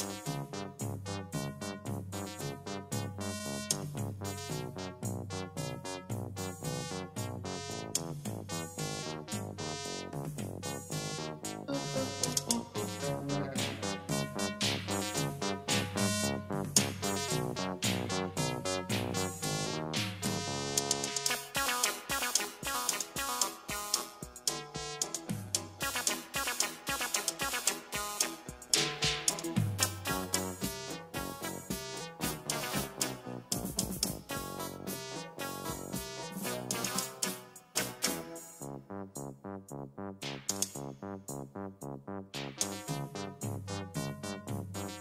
Thank Thank you.